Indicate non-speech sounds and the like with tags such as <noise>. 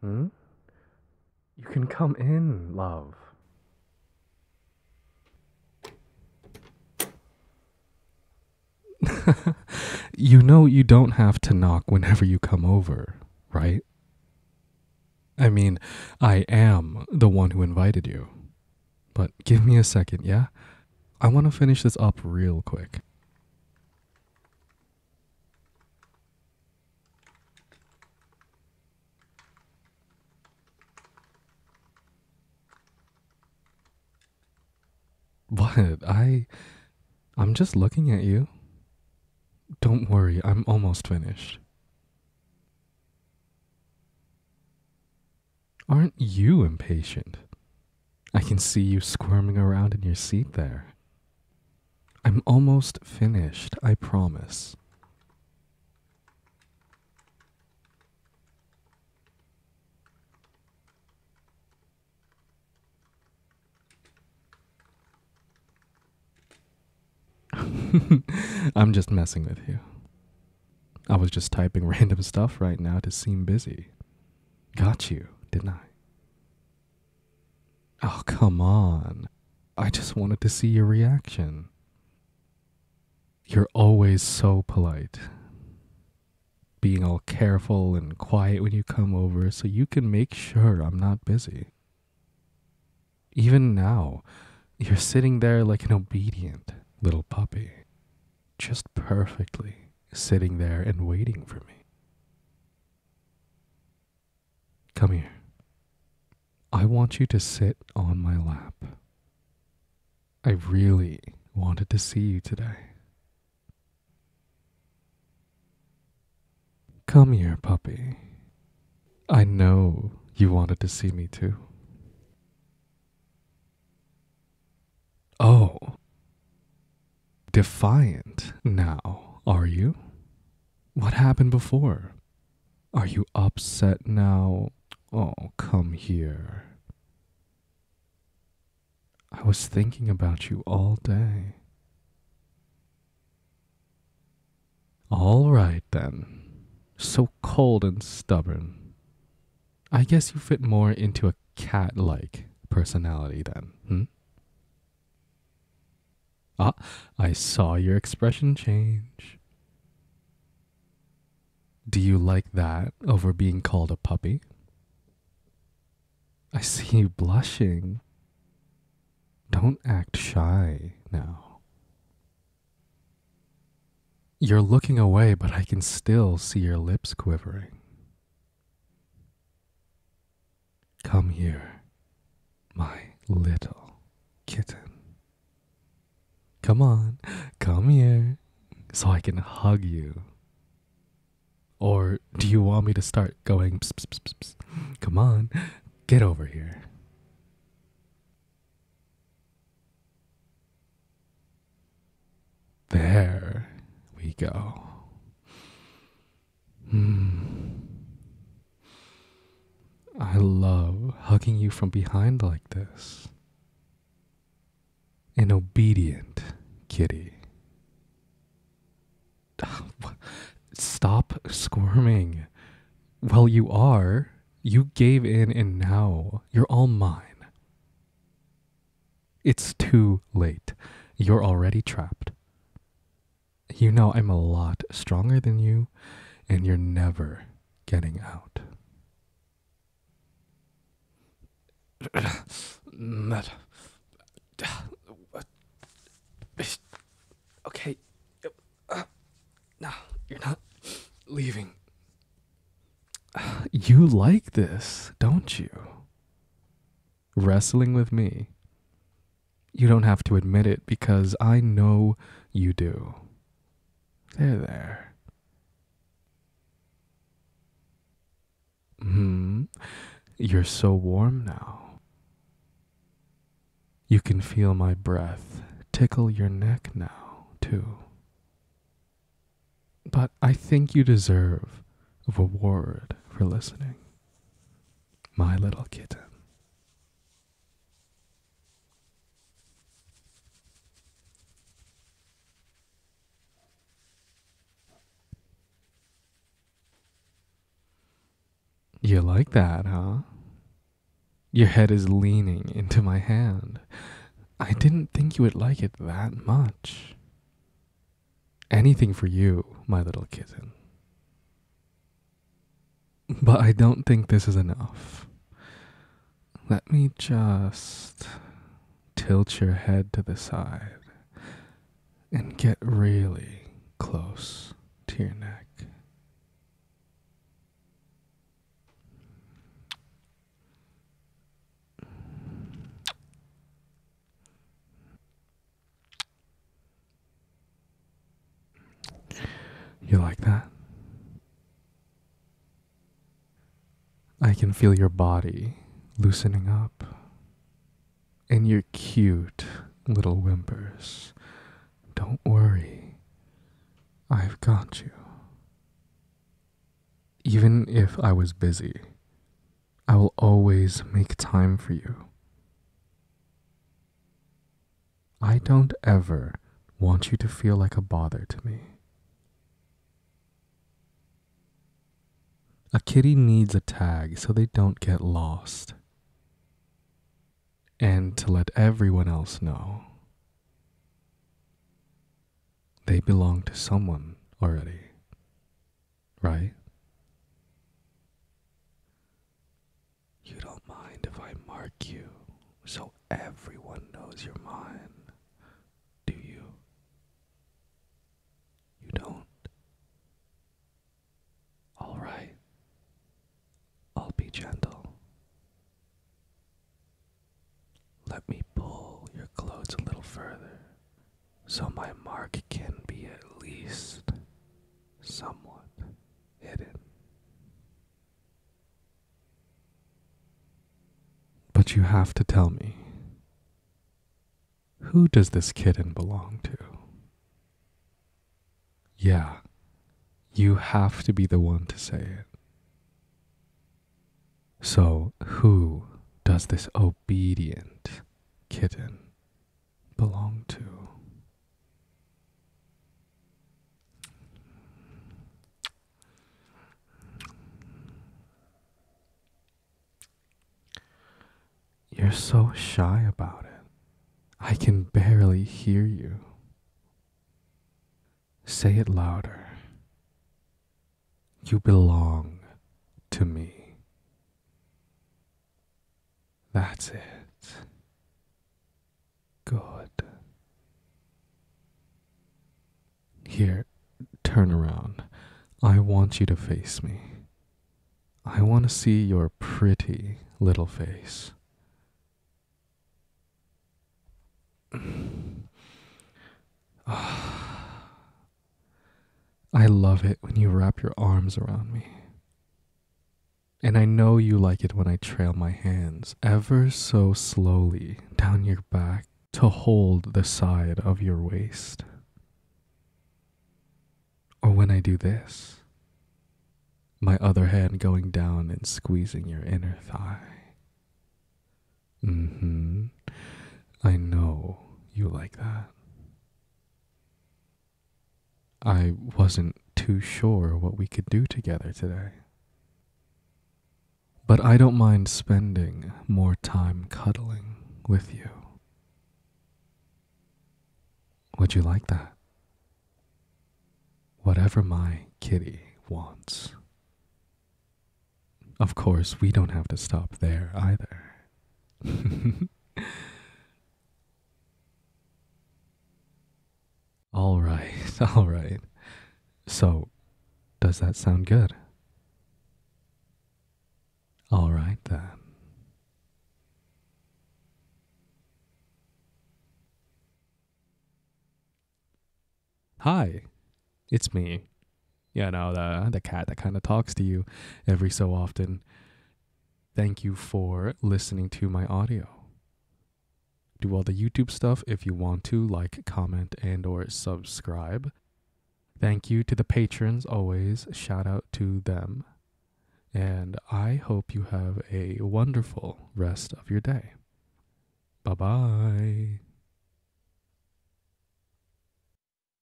Hmm? You can come in, love. <laughs> you know you don't have to knock whenever you come over, right? I mean, I am the one who invited you. But give me a second, yeah? I want to finish this up real quick. What? I I'm just looking at you. Don't worry, I'm almost finished. Aren't you impatient? I can see you squirming around in your seat there. I'm almost finished, I promise. <laughs> I'm just messing with you. I was just typing <laughs> random stuff right now to seem busy. Got you, didn't I? Oh, come on. I just wanted to see your reaction. You're always so polite. Being all careful and quiet when you come over so you can make sure I'm not busy. Even now, you're sitting there like an obedient little puppy, just perfectly sitting there and waiting for me. Come here. I want you to sit on my lap. I really wanted to see you today. Come here, puppy. I know you wanted to see me too. Oh. Defiant now, are you? What happened before? Are you upset now? Oh, come here. I was thinking about you all day. All right then. So cold and stubborn. I guess you fit more into a cat like personality then, hmm? Ah, I saw your expression change. Do you like that over being called a puppy? I see you blushing. Don't act shy now. You're looking away, but I can still see your lips quivering. Come here, my little kitten. Come on, come here, so I can hug you. Or do you want me to start going, pss, pss, pss, pss. come on, get over here. There we go. Hmm. I love hugging you from behind like this. An obedient kitty. <laughs> Stop squirming. Well, you are. You gave in and now you're all mine. It's too late. You're already trapped. You know I'm a lot stronger than you, and you're never getting out. <clears throat> Okay. No, you're not leaving. You like this, don't you? Wrestling with me. You don't have to admit it because I know you do. There, there. Hmm. You're so warm now. You can feel my breath tickle your neck now, too. But I think you deserve a reward for listening, my little kitten. You like that, huh? Your head is leaning into my hand. I didn't think you would like it that much. Anything for you, my little kitten. But I don't think this is enough. Let me just tilt your head to the side and get really close to your neck. You like that? I can feel your body loosening up and your cute little whimpers. Don't worry, I've got you. Even if I was busy, I will always make time for you. I don't ever want you to feel like a bother to me. A kitty needs a tag so they don't get lost. And to let everyone else know they belong to someone already. Right? You don't mind if I mark you so everyone knows you're mine, do you? You don't? All right. I'll gentle. Let me pull your clothes a little further so my mark can be at least somewhat hidden. But you have to tell me who does this kitten belong to? Yeah, you have to be the one to say it. So, who does this obedient kitten belong to? You're so shy about it. I can barely hear you. Say it louder. You belong to me. That's it. Good. Here, turn around. I want you to face me. I want to see your pretty little face. <sighs> I love it when you wrap your arms around me. And I know you like it when I trail my hands ever so slowly down your back to hold the side of your waist. Or when I do this, my other hand going down and squeezing your inner thigh. Mm hmm. I know you like that. I wasn't too sure what we could do together today. But I don't mind spending more time cuddling with you. Would you like that? Whatever my kitty wants. Of course, we don't have to stop there either. <laughs> all right, <laughs> all right. So, does that sound good? All right then. Hi, it's me. You know, the, the cat that kind of talks to you every so often. Thank you for listening to my audio. Do all the YouTube stuff if you want to, like, comment, and or subscribe. Thank you to the patrons always. Shout out to them. And I hope you have a wonderful rest of your day. Bye bye.